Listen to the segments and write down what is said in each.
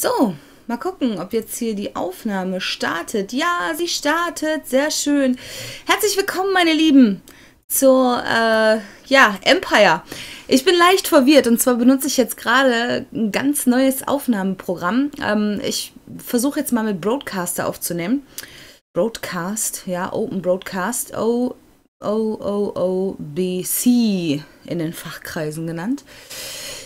So, mal gucken, ob jetzt hier die Aufnahme startet. Ja, sie startet. Sehr schön. Herzlich willkommen, meine Lieben, zur äh, ja, Empire. Ich bin leicht verwirrt und zwar benutze ich jetzt gerade ein ganz neues Aufnahmeprogramm. Ähm, ich versuche jetzt mal mit Broadcaster aufzunehmen. Broadcast, ja, Open Broadcast, O O O O B C in den Fachkreisen genannt.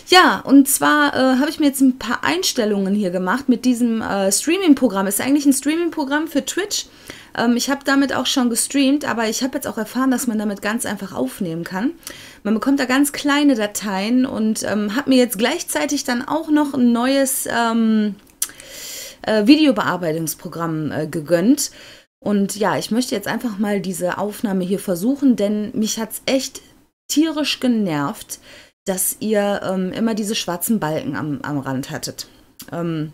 Ja, und zwar äh, habe ich mir jetzt ein paar Einstellungen hier gemacht mit diesem äh, Streaming-Programm. Ist eigentlich ein Streaming-Programm für Twitch. Ähm, ich habe damit auch schon gestreamt, aber ich habe jetzt auch erfahren, dass man damit ganz einfach aufnehmen kann. Man bekommt da ganz kleine Dateien und ähm, habe mir jetzt gleichzeitig dann auch noch ein neues ähm, äh, Videobearbeitungsprogramm äh, gegönnt. Und ja, ich möchte jetzt einfach mal diese Aufnahme hier versuchen, denn mich hat es echt tierisch genervt, dass ihr ähm, immer diese schwarzen Balken am, am Rand hattet. Ähm,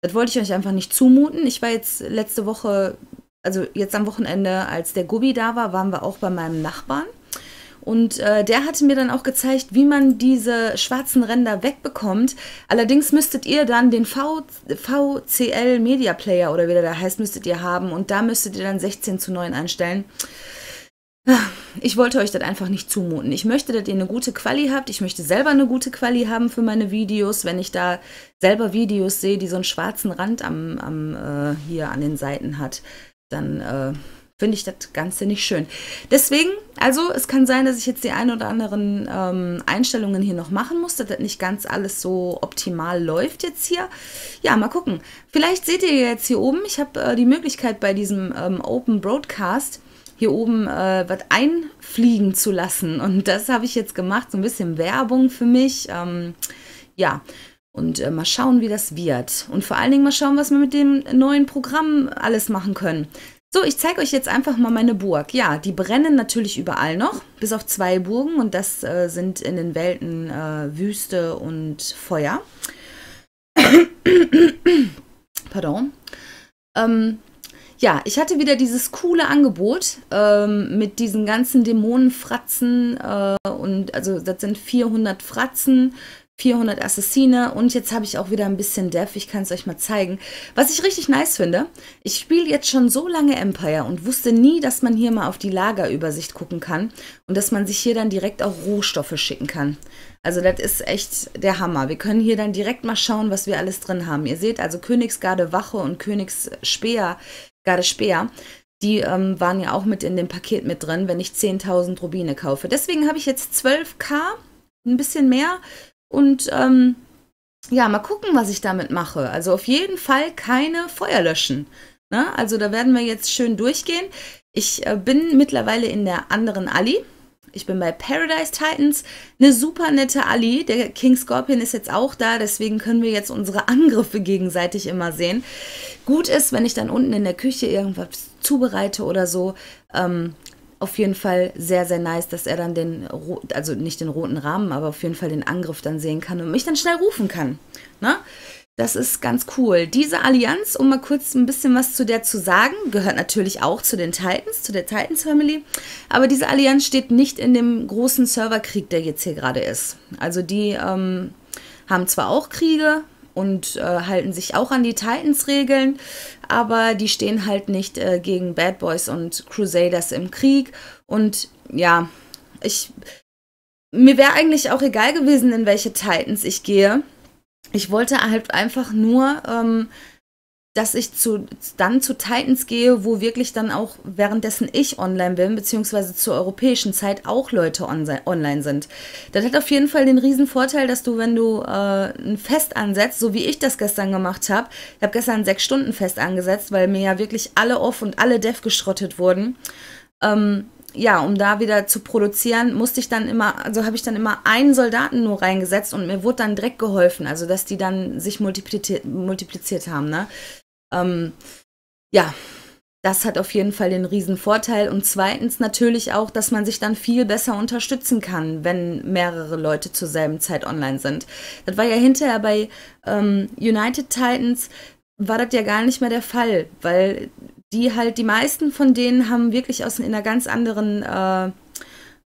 das wollte ich euch einfach nicht zumuten. Ich war jetzt letzte Woche, also jetzt am Wochenende, als der Gubi da war, waren wir auch bei meinem Nachbarn. Und äh, der hatte mir dann auch gezeigt, wie man diese schwarzen Ränder wegbekommt. Allerdings müsstet ihr dann den v VCL Media Player oder wie der da heißt, müsstet ihr haben. Und da müsstet ihr dann 16 zu 9 einstellen. Ich wollte euch das einfach nicht zumuten. Ich möchte, dass ihr eine gute Quali habt. Ich möchte selber eine gute Quali haben für meine Videos. Wenn ich da selber Videos sehe, die so einen schwarzen Rand am, am äh, hier an den Seiten hat, dann äh, finde ich das Ganze nicht schön. Deswegen, also es kann sein, dass ich jetzt die ein oder anderen ähm, Einstellungen hier noch machen muss, dass das nicht ganz alles so optimal läuft jetzt hier. Ja, mal gucken. Vielleicht seht ihr jetzt hier oben, ich habe äh, die Möglichkeit bei diesem ähm, Open Broadcast hier oben äh, was einfliegen zu lassen. Und das habe ich jetzt gemacht, so ein bisschen Werbung für mich. Ähm, ja, und äh, mal schauen, wie das wird. Und vor allen Dingen mal schauen, was wir mit dem neuen Programm alles machen können. So, ich zeige euch jetzt einfach mal meine Burg. Ja, die brennen natürlich überall noch, bis auf zwei Burgen. Und das äh, sind in den Welten äh, Wüste und Feuer. Pardon. Ähm, ja, ich hatte wieder dieses coole Angebot ähm, mit diesen ganzen Dämonenfratzen äh, und also das sind 400 Fratzen, 400 Assassine und jetzt habe ich auch wieder ein bisschen Death. Ich kann es euch mal zeigen. Was ich richtig nice finde, ich spiele jetzt schon so lange Empire und wusste nie, dass man hier mal auf die Lagerübersicht gucken kann und dass man sich hier dann direkt auch Rohstoffe schicken kann. Also das ist echt der Hammer. Wir können hier dann direkt mal schauen, was wir alles drin haben. Ihr seht also Königsgarde Wache und Königsspeer Garde Speer, die ähm, waren ja auch mit in dem Paket mit drin, wenn ich 10.000 Rubine kaufe. Deswegen habe ich jetzt 12k, ein bisschen mehr. Und ähm, ja, mal gucken, was ich damit mache. Also auf jeden Fall keine Feuer löschen. Ne? Also da werden wir jetzt schön durchgehen. Ich äh, bin mittlerweile in der anderen Alli. Ich bin bei Paradise Titans. Eine super nette Ali. Der King Scorpion ist jetzt auch da, deswegen können wir jetzt unsere Angriffe gegenseitig immer sehen. Gut ist, wenn ich dann unten in der Küche irgendwas zubereite oder so. Ähm, auf jeden Fall sehr, sehr nice, dass er dann den, also nicht den roten Rahmen, aber auf jeden Fall den Angriff dann sehen kann und mich dann schnell rufen kann. Ne? Das ist ganz cool. Diese Allianz, um mal kurz ein bisschen was zu der zu sagen, gehört natürlich auch zu den Titans, zu der Titans Family. Aber diese Allianz steht nicht in dem großen Serverkrieg, der jetzt hier gerade ist. Also die ähm, haben zwar auch Kriege und äh, halten sich auch an die Titans-Regeln, aber die stehen halt nicht äh, gegen Bad Boys und Crusaders im Krieg. Und ja, ich. Mir wäre eigentlich auch egal gewesen, in welche Titans ich gehe ich wollte halt einfach nur, ähm, dass ich zu, dann zu Titans gehe, wo wirklich dann auch währenddessen ich online bin, beziehungsweise zur europäischen Zeit auch Leute on online sind. Das hat auf jeden Fall den riesen Vorteil, dass du, wenn du äh, ein Fest ansetzt, so wie ich das gestern gemacht habe, ich habe gestern ein sechs Stunden Fest angesetzt, weil mir ja wirklich alle off und alle dev geschrottet wurden. Ähm, ja, um da wieder zu produzieren, musste ich dann immer, also habe ich dann immer einen Soldaten nur reingesetzt und mir wurde dann direkt geholfen, also dass die dann sich multipliziert, multipliziert haben, ne? Ähm, ja, das hat auf jeden Fall den riesen Vorteil. Und zweitens natürlich auch, dass man sich dann viel besser unterstützen kann, wenn mehrere Leute zur selben Zeit online sind. Das war ja hinterher bei ähm, United Titans, war das ja gar nicht mehr der Fall, weil die halt, die meisten von denen haben wirklich aus in einer ganz anderen äh,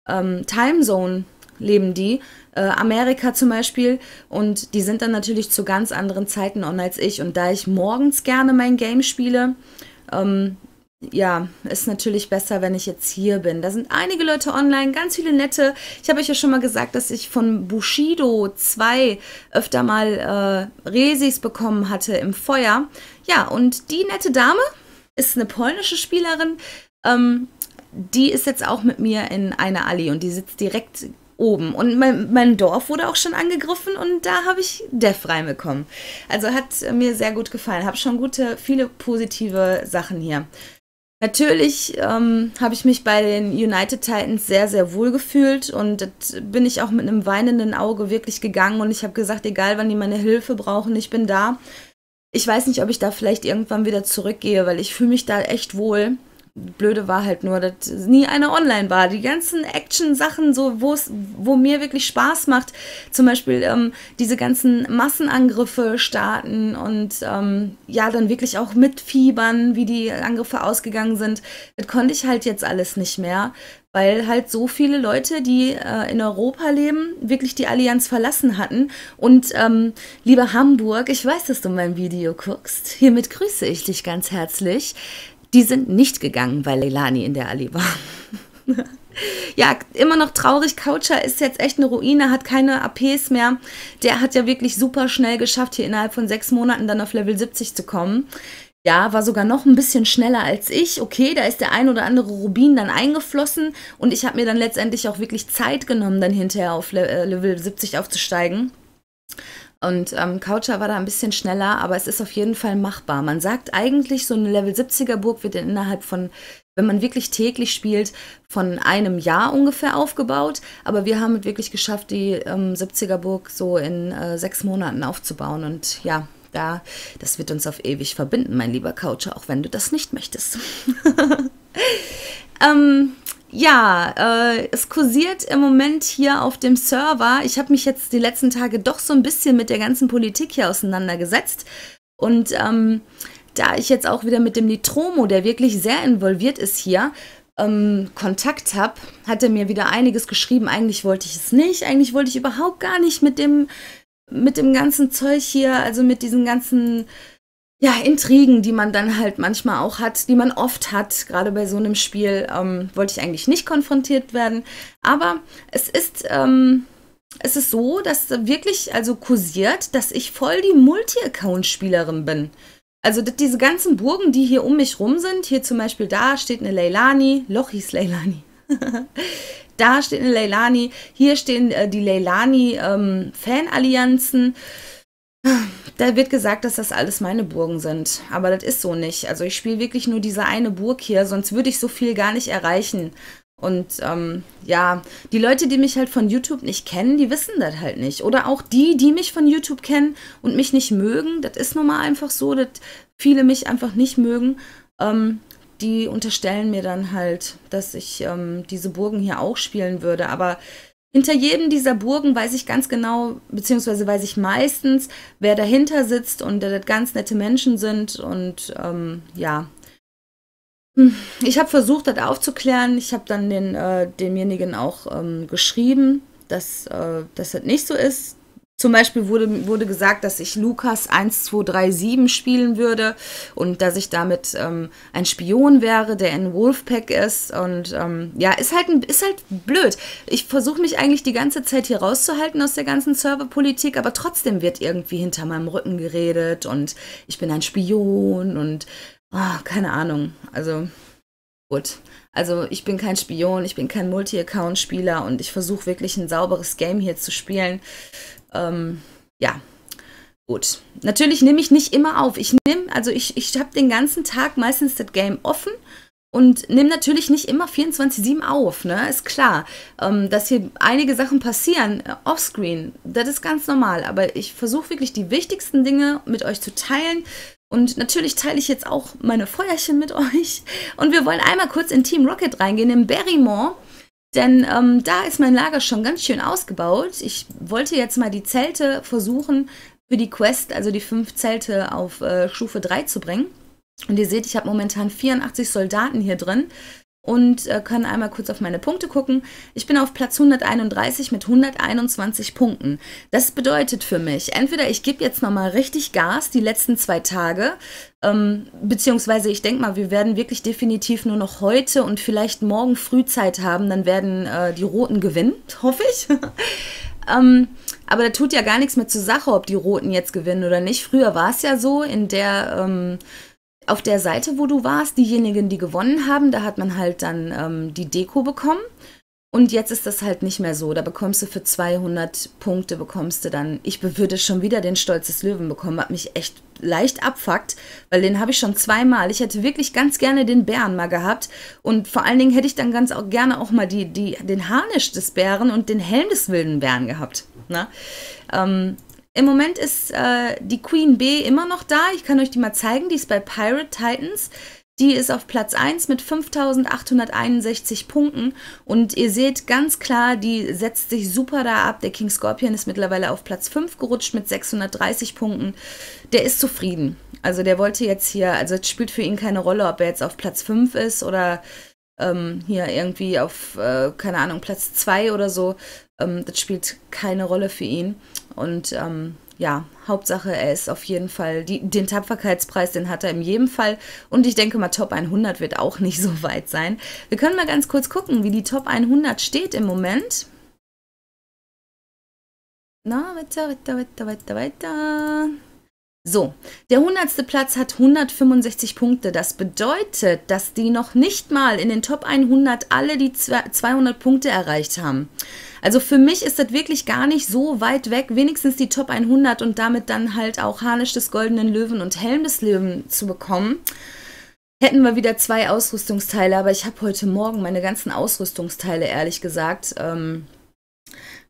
ähm, Timezone leben die. Äh, Amerika zum Beispiel. Und die sind dann natürlich zu ganz anderen Zeiten on als ich. Und da ich morgens gerne mein Game spiele, ähm, ja, ist natürlich besser, wenn ich jetzt hier bin. Da sind einige Leute online, ganz viele nette. Ich habe euch ja schon mal gesagt, dass ich von Bushido 2 öfter mal äh, Resis bekommen hatte im Feuer. Ja, und die nette Dame ist eine polnische Spielerin. Ähm, die ist jetzt auch mit mir in einer Allee und die sitzt direkt oben. Und mein, mein Dorf wurde auch schon angegriffen und da habe ich Death reinbekommen. Also hat mir sehr gut gefallen. Habe schon gute, viele positive Sachen hier. Natürlich ähm, habe ich mich bei den United Titans sehr, sehr wohl gefühlt und bin ich auch mit einem weinenden Auge wirklich gegangen und ich habe gesagt, egal wann die meine Hilfe brauchen, ich bin da. Ich weiß nicht, ob ich da vielleicht irgendwann wieder zurückgehe, weil ich fühle mich da echt wohl. Blöde war halt nur, dass nie eine online war. Die ganzen Action-Sachen, so, wo mir wirklich Spaß macht, zum Beispiel ähm, diese ganzen Massenangriffe starten und ähm, ja, dann wirklich auch mitfiebern, wie die Angriffe ausgegangen sind, das konnte ich halt jetzt alles nicht mehr, weil halt so viele Leute, die äh, in Europa leben, wirklich die Allianz verlassen hatten. Und ähm, lieber Hamburg, ich weiß, dass du mein Video guckst. Hiermit grüße ich dich ganz herzlich. Die sind nicht gegangen, weil Leilani in der Allee war. ja, immer noch traurig. Coucher ist jetzt echt eine Ruine, hat keine APs mehr. Der hat ja wirklich super schnell geschafft, hier innerhalb von sechs Monaten dann auf Level 70 zu kommen. Ja, war sogar noch ein bisschen schneller als ich. Okay, da ist der ein oder andere Rubin dann eingeflossen und ich habe mir dann letztendlich auch wirklich Zeit genommen, dann hinterher auf äh, Level 70 aufzusteigen. Und ähm, Coucher war da ein bisschen schneller, aber es ist auf jeden Fall machbar. Man sagt eigentlich, so eine Level 70er Burg wird innerhalb von, wenn man wirklich täglich spielt, von einem Jahr ungefähr aufgebaut. Aber wir haben es wirklich geschafft, die ähm, 70er Burg so in äh, sechs Monaten aufzubauen. Und ja, da, das wird uns auf ewig verbinden, mein lieber Coucher, auch wenn du das nicht möchtest. ähm, ja, äh, es kursiert im Moment hier auf dem Server. Ich habe mich jetzt die letzten Tage doch so ein bisschen mit der ganzen Politik hier auseinandergesetzt. Und ähm, da ich jetzt auch wieder mit dem Nitromo, der wirklich sehr involviert ist hier, ähm, Kontakt habe, hat er mir wieder einiges geschrieben. Eigentlich wollte ich es nicht. Eigentlich wollte ich überhaupt gar nicht mit dem, mit dem ganzen Zeug hier, also mit diesen ganzen ja, Intrigen, die man dann halt manchmal auch hat, die man oft hat, gerade bei so einem Spiel, ähm, wollte ich eigentlich nicht konfrontiert werden. Aber es ist, ähm, es ist so, dass wirklich also kursiert, dass ich voll die Multi-Account-Spielerin bin. Also diese ganzen Burgen, die hier um mich rum sind, hier zum Beispiel da steht eine Leilani, Lochis Leilani. da steht eine Leilani, hier stehen äh, die Leilani-Fan-Allianzen. Ähm, da wird gesagt, dass das alles meine Burgen sind. Aber das ist so nicht. Also ich spiele wirklich nur diese eine Burg hier, sonst würde ich so viel gar nicht erreichen. Und ähm, ja, die Leute, die mich halt von YouTube nicht kennen, die wissen das halt nicht. Oder auch die, die mich von YouTube kennen und mich nicht mögen, das ist nun mal einfach so, dass viele mich einfach nicht mögen. Ähm, die unterstellen mir dann halt, dass ich ähm, diese Burgen hier auch spielen würde. Aber hinter jedem dieser Burgen weiß ich ganz genau, beziehungsweise weiß ich meistens, wer dahinter sitzt und dass das ganz nette Menschen sind. Und ähm, ja, hm, ich habe versucht, das aufzuklären. Ich habe dann den, äh, demjenigen auch ähm, geschrieben, dass, äh, dass das nicht so ist, zum Beispiel wurde, wurde gesagt, dass ich Lukas 1237 spielen würde und dass ich damit ähm, ein Spion wäre, der in Wolfpack ist. Und ähm, ja, ist halt, ist halt blöd. Ich versuche mich eigentlich die ganze Zeit hier rauszuhalten aus der ganzen Serverpolitik, aber trotzdem wird irgendwie hinter meinem Rücken geredet und ich bin ein Spion und oh, keine Ahnung. Also gut. Also ich bin kein Spion, ich bin kein Multi-Account-Spieler und ich versuche wirklich ein sauberes Game hier zu spielen. Ähm, ja, gut. Natürlich nehme ich nicht immer auf. Ich nehme, also ich, ich habe den ganzen Tag meistens das Game offen und nehme natürlich nicht immer 24-7 auf, ne? Ist klar. Ähm, dass hier einige Sachen passieren äh, offscreen, das ist ganz normal. Aber ich versuche wirklich die wichtigsten Dinge mit euch zu teilen. Und natürlich teile ich jetzt auch meine Feuerchen mit euch. Und wir wollen einmal kurz in Team Rocket reingehen, in Berrymore. Denn ähm, da ist mein Lager schon ganz schön ausgebaut. Ich wollte jetzt mal die Zelte versuchen, für die Quest, also die fünf Zelte auf äh, Stufe 3 zu bringen. Und ihr seht, ich habe momentan 84 Soldaten hier drin. Und äh, kann einmal kurz auf meine Punkte gucken. Ich bin auf Platz 131 mit 121 Punkten. Das bedeutet für mich, entweder ich gebe jetzt nochmal richtig Gas die letzten zwei Tage, ähm, beziehungsweise ich denke mal, wir werden wirklich definitiv nur noch heute und vielleicht morgen Frühzeit haben, dann werden äh, die Roten gewinnen, hoffe ich. ähm, aber da tut ja gar nichts mehr zur Sache, ob die Roten jetzt gewinnen oder nicht. Früher war es ja so, in der ähm, auf der Seite, wo du warst, diejenigen, die gewonnen haben, da hat man halt dann ähm, die Deko bekommen. Und jetzt ist das halt nicht mehr so. Da bekommst du für 200 Punkte, bekommst du dann, ich würde schon wieder den Stolz des Löwen bekommen, hat mich echt leicht abfuckt, weil den habe ich schon zweimal. Ich hätte wirklich ganz gerne den Bären mal gehabt. Und vor allen Dingen hätte ich dann ganz auch gerne auch mal die, die, den Harnisch des Bären und den Helm des wilden Bären gehabt. Ne? Ähm, im Moment ist äh, die Queen B immer noch da. Ich kann euch die mal zeigen. Die ist bei Pirate Titans. Die ist auf Platz 1 mit 5861 Punkten. Und ihr seht ganz klar, die setzt sich super da ab. Der King Scorpion ist mittlerweile auf Platz 5 gerutscht mit 630 Punkten. Der ist zufrieden. Also der wollte jetzt hier, also es spielt für ihn keine Rolle, ob er jetzt auf Platz 5 ist oder ähm, hier irgendwie auf, äh, keine Ahnung, Platz 2 oder so. Ähm, das spielt keine Rolle für ihn. Und ähm, ja, Hauptsache, er ist auf jeden Fall, die, den Tapferkeitspreis, den hat er in jedem Fall. Und ich denke mal, Top 100 wird auch nicht so weit sein. Wir können mal ganz kurz gucken, wie die Top 100 steht im Moment. Na, weiter, weiter, weiter, weiter, weiter. So, der 100. Platz hat 165 Punkte. Das bedeutet, dass die noch nicht mal in den Top 100 alle die 200 Punkte erreicht haben. Also für mich ist das wirklich gar nicht so weit weg, wenigstens die Top 100 und damit dann halt auch Harnisch des Goldenen Löwen und Helm des Löwen zu bekommen. Hätten wir wieder zwei Ausrüstungsteile, aber ich habe heute Morgen meine ganzen Ausrüstungsteile, ehrlich gesagt, ähm,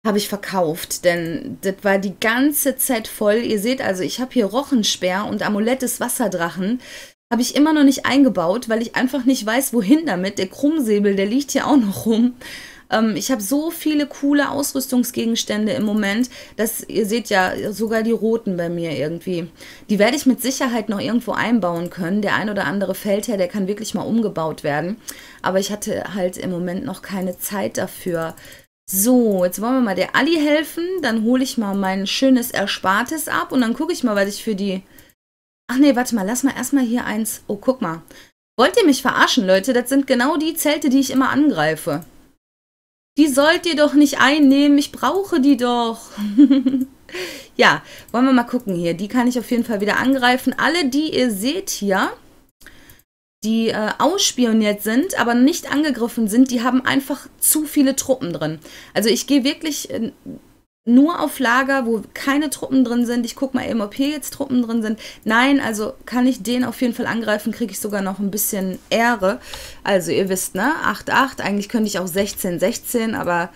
habe ich verkauft, denn das war die ganze Zeit voll. Ihr seht also, ich habe hier Rochensperr und Amulett des Wasserdrachen. Habe ich immer noch nicht eingebaut, weil ich einfach nicht weiß, wohin damit. Der Krummsäbel, der liegt hier auch noch rum. Ähm, ich habe so viele coole Ausrüstungsgegenstände im Moment, dass ihr seht ja sogar die roten bei mir irgendwie. Die werde ich mit Sicherheit noch irgendwo einbauen können. Der ein oder andere Feldherr, der kann wirklich mal umgebaut werden. Aber ich hatte halt im Moment noch keine Zeit dafür. So, jetzt wollen wir mal der Ali helfen. Dann hole ich mal mein schönes Erspartes ab und dann gucke ich mal, was ich für die. Ach nee, warte mal, lass mal erstmal hier eins. Oh, guck mal. Wollt ihr mich verarschen, Leute? Das sind genau die Zelte, die ich immer angreife. Die sollt ihr doch nicht einnehmen, ich brauche die doch. ja, wollen wir mal gucken hier. Die kann ich auf jeden Fall wieder angreifen. Alle, die ihr seht hier, die äh, ausspioniert sind, aber nicht angegriffen sind, die haben einfach zu viele Truppen drin. Also ich gehe wirklich äh, nur auf Lager, wo keine Truppen drin sind. Ich gucke mal eben, ob hier jetzt Truppen drin sind. Nein, also kann ich den auf jeden Fall angreifen, kriege ich sogar noch ein bisschen Ehre. Also ihr wisst, ne? 8-8, eigentlich könnte ich auch 16-16, aber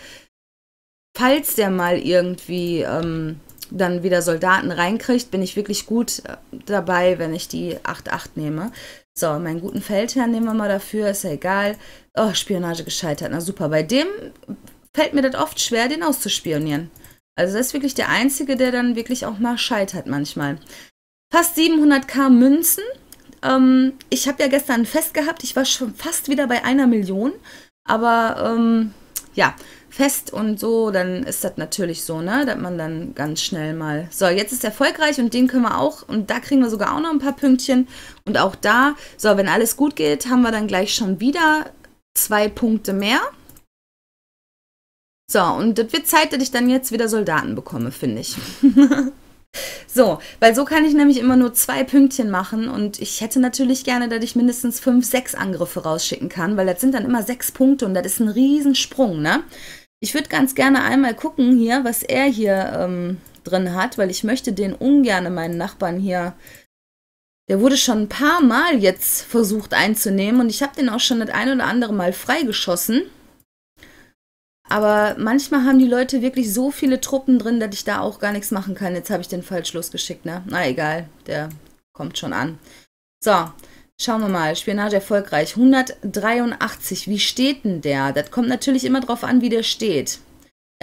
falls der mal irgendwie ähm, dann wieder Soldaten reinkriegt, bin ich wirklich gut äh, dabei, wenn ich die 8-8 nehme. So, meinen guten Feldherrn nehmen wir mal dafür, ist ja egal. Oh, Spionage gescheitert. Na super, bei dem fällt mir das oft schwer, den auszuspionieren. Also das ist wirklich der Einzige, der dann wirklich auch mal scheitert manchmal. Fast 700k Münzen. Ähm, ich habe ja gestern ein Fest gehabt. Ich war schon fast wieder bei einer Million. Aber ähm, ja, Fest und so, dann ist das natürlich so, ne? Dass man dann ganz schnell mal. So, jetzt ist erfolgreich und den können wir auch. Und da kriegen wir sogar auch noch ein paar Pünktchen. Und auch da, so, wenn alles gut geht, haben wir dann gleich schon wieder zwei Punkte mehr. So, und das wird Zeit, dass ich dann jetzt wieder Soldaten bekomme, finde ich. so, weil so kann ich nämlich immer nur zwei Pünktchen machen und ich hätte natürlich gerne, dass ich mindestens fünf, sechs Angriffe rausschicken kann, weil das sind dann immer sechs Punkte und das ist ein Riesensprung, ne? Ich würde ganz gerne einmal gucken hier, was er hier ähm, drin hat, weil ich möchte den ungern meinen Nachbarn hier der wurde schon ein paar Mal jetzt versucht einzunehmen und ich habe den auch schon das ein oder andere Mal freigeschossen. Aber manchmal haben die Leute wirklich so viele Truppen drin, dass ich da auch gar nichts machen kann. Jetzt habe ich den falsch losgeschickt, ne? Na egal, der kommt schon an. So, schauen wir mal. Spionage erfolgreich. 183. Wie steht denn der? Das kommt natürlich immer drauf an, wie der steht.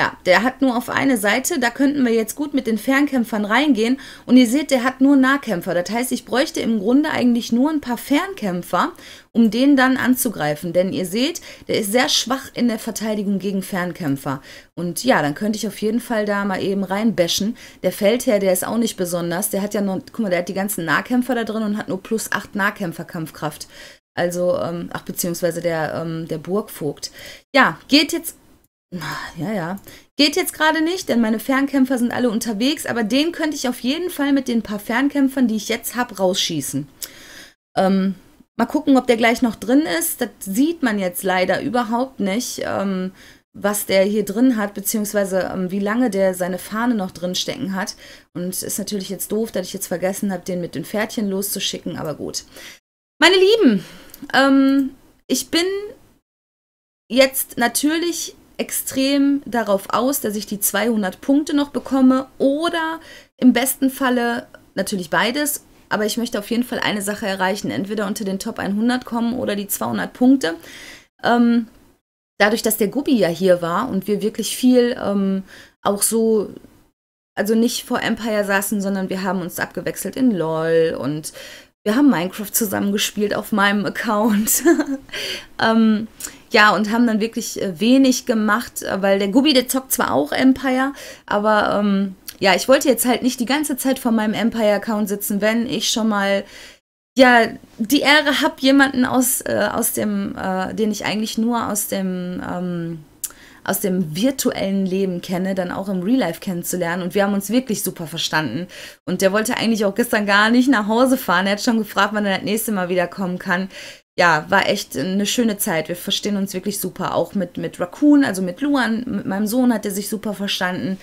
Ja, der hat nur auf eine Seite, da könnten wir jetzt gut mit den Fernkämpfern reingehen. Und ihr seht, der hat nur Nahkämpfer. Das heißt, ich bräuchte im Grunde eigentlich nur ein paar Fernkämpfer, um den dann anzugreifen. Denn ihr seht, der ist sehr schwach in der Verteidigung gegen Fernkämpfer. Und ja, dann könnte ich auf jeden Fall da mal eben reinbashen. Der Feldherr, der ist auch nicht besonders. Der hat ja noch, guck mal, der hat die ganzen Nahkämpfer da drin und hat nur plus 8 Nahkämpferkampfkraft. Also, ähm, ach, beziehungsweise der, ähm, der Burgvogt. Ja, geht jetzt ja, ja. Geht jetzt gerade nicht, denn meine Fernkämpfer sind alle unterwegs, aber den könnte ich auf jeden Fall mit den paar Fernkämpfern, die ich jetzt habe, rausschießen. Ähm, mal gucken, ob der gleich noch drin ist. Das sieht man jetzt leider überhaupt nicht, ähm, was der hier drin hat, beziehungsweise ähm, wie lange der seine Fahne noch drin stecken hat. Und ist natürlich jetzt doof, dass ich jetzt vergessen habe, den mit den Pferdchen loszuschicken, aber gut. Meine Lieben, ähm, ich bin jetzt natürlich extrem darauf aus, dass ich die 200 Punkte noch bekomme oder im besten Falle natürlich beides. Aber ich möchte auf jeden Fall eine Sache erreichen, entweder unter den Top 100 kommen oder die 200 Punkte. Ähm, dadurch, dass der Gubi ja hier war und wir wirklich viel ähm, auch so, also nicht vor Empire saßen, sondern wir haben uns abgewechselt in LOL und wir haben Minecraft zusammengespielt auf meinem Account. ähm, ja, und haben dann wirklich äh, wenig gemacht, äh, weil der Gubi, der zockt zwar auch Empire, aber ähm, ja, ich wollte jetzt halt nicht die ganze Zeit vor meinem Empire-Account sitzen, wenn ich schon mal ja die Ehre habe, jemanden aus, äh, aus dem, äh, den ich eigentlich nur aus dem ähm, aus dem virtuellen Leben kenne, dann auch im Real Life kennenzulernen. Und wir haben uns wirklich super verstanden. Und der wollte eigentlich auch gestern gar nicht nach Hause fahren. Er hat schon gefragt, wann er das nächste Mal wiederkommen kann ja, war echt eine schöne Zeit. Wir verstehen uns wirklich super. Auch mit, mit Raccoon, also mit Luan, mit meinem Sohn hat er sich super verstanden.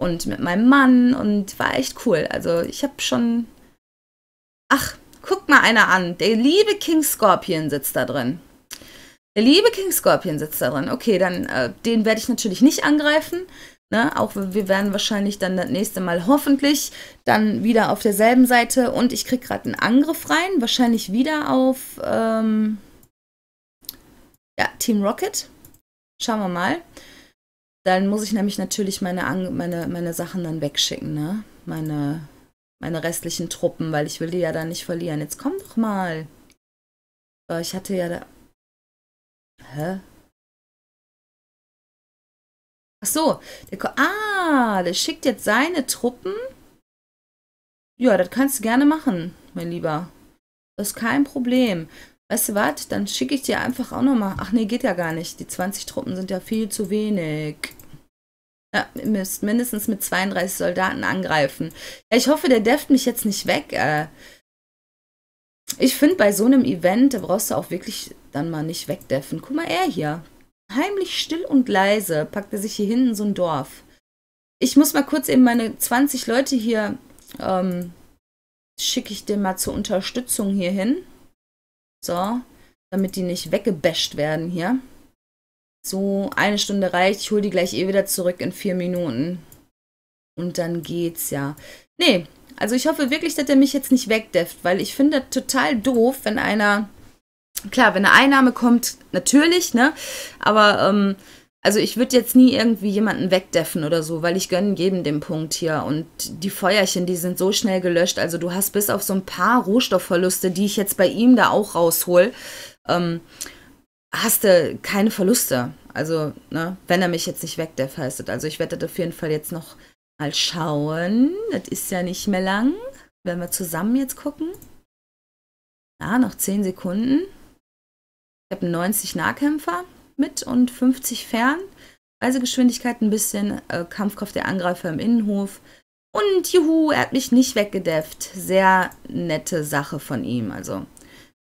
Und mit meinem Mann und war echt cool. Also ich habe schon. Ach, guck mal einer an. Der liebe King Scorpion sitzt da drin. Der liebe King Scorpion sitzt da drin. Okay, dann äh, den werde ich natürlich nicht angreifen. Ne? Auch wir werden wahrscheinlich dann das nächste Mal hoffentlich dann wieder auf derselben Seite und ich kriege gerade einen Angriff rein, wahrscheinlich wieder auf ähm, ja, Team Rocket. Schauen wir mal. Dann muss ich nämlich natürlich meine, meine, meine Sachen dann wegschicken, ne? Meine, meine restlichen Truppen, weil ich will die ja dann nicht verlieren. Jetzt komm doch mal. So, ich hatte ja da. Hä? Ach so, der, ah, der schickt jetzt seine Truppen. Ja, das kannst du gerne machen, mein Lieber. Das ist kein Problem. Weißt du was? Dann schicke ich dir einfach auch nochmal. Ach nee, geht ja gar nicht. Die 20 Truppen sind ja viel zu wenig. Ja, ihr müsst mindestens mit 32 Soldaten angreifen. Ja, ich hoffe, der deft mich jetzt nicht weg. Äh. Ich finde, bei so einem Event, da brauchst du auch wirklich dann mal nicht wegdeffen. Guck mal, er hier. Heimlich still und leise packt er sich hier hinten so ein Dorf. Ich muss mal kurz eben meine 20 Leute hier, ähm, schicke ich dir mal zur Unterstützung hier hin. So, damit die nicht weggebasht werden hier. So, eine Stunde reicht. Ich hole die gleich eh wieder zurück in vier Minuten. Und dann geht's ja. Nee, also ich hoffe wirklich, dass er mich jetzt nicht wegdefft, weil ich finde das total doof, wenn einer klar, wenn eine Einnahme kommt, natürlich, ne? Aber ähm, also ich würde jetzt nie irgendwie jemanden wegdeffen oder so, weil ich gönne jedem den Punkt hier. Und die Feuerchen, die sind so schnell gelöscht. Also du hast bis auf so ein paar Rohstoffverluste, die ich jetzt bei ihm da auch raushol, ähm, hast du keine Verluste. Also, ne, wenn er mich jetzt nicht wegdefft, heißt. Also ich werde das auf jeden Fall jetzt noch mal schauen. Das ist ja nicht mehr lang. Wenn wir zusammen jetzt gucken. Ja, noch 10 Sekunden. Ich habe 90 Nahkämpfer mit und 50 fern. Reisegeschwindigkeit ein bisschen, äh, Kampfkraft der Angreifer im Innenhof. Und juhu, er hat mich nicht weggedefft. Sehr nette Sache von ihm. Also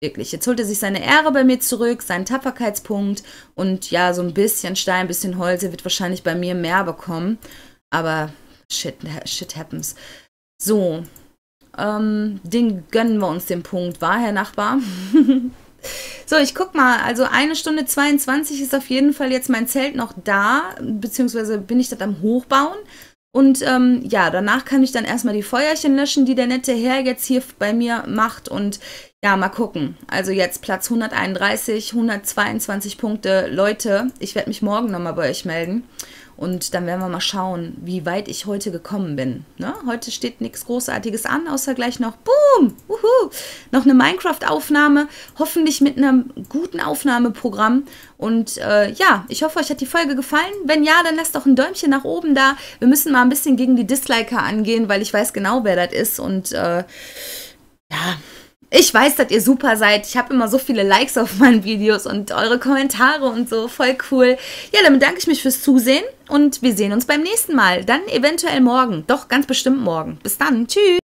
wirklich. Jetzt holt er sich seine Ehre bei mir zurück, seinen Tapferkeitspunkt und ja, so ein bisschen Stein, ein bisschen Holz. Er wird wahrscheinlich bei mir mehr bekommen. Aber shit, shit happens. So. Ähm, den gönnen wir uns den Punkt. War, Herr Nachbar? So, ich guck mal. Also eine Stunde 22 ist auf jeden Fall jetzt mein Zelt noch da, beziehungsweise bin ich das am Hochbauen. Und ähm, ja, danach kann ich dann erstmal die Feuerchen löschen, die der nette Herr jetzt hier bei mir macht. Und ja, mal gucken. Also jetzt Platz 131, 122 Punkte. Leute, ich werde mich morgen nochmal bei euch melden. Und dann werden wir mal schauen, wie weit ich heute gekommen bin. Ne? Heute steht nichts Großartiges an, außer gleich noch, boom, uhu, noch eine Minecraft-Aufnahme, hoffentlich mit einem guten Aufnahmeprogramm. Und äh, ja, ich hoffe, euch hat die Folge gefallen. Wenn ja, dann lasst doch ein Däumchen nach oben da. Wir müssen mal ein bisschen gegen die Disliker angehen, weil ich weiß genau, wer das ist. Und äh, ja, ich weiß, dass ihr super seid. Ich habe immer so viele Likes auf meinen Videos und eure Kommentare und so. Voll cool. Ja, dann bedanke ich mich fürs Zusehen und wir sehen uns beim nächsten Mal. Dann eventuell morgen. Doch, ganz bestimmt morgen. Bis dann. Tschüss.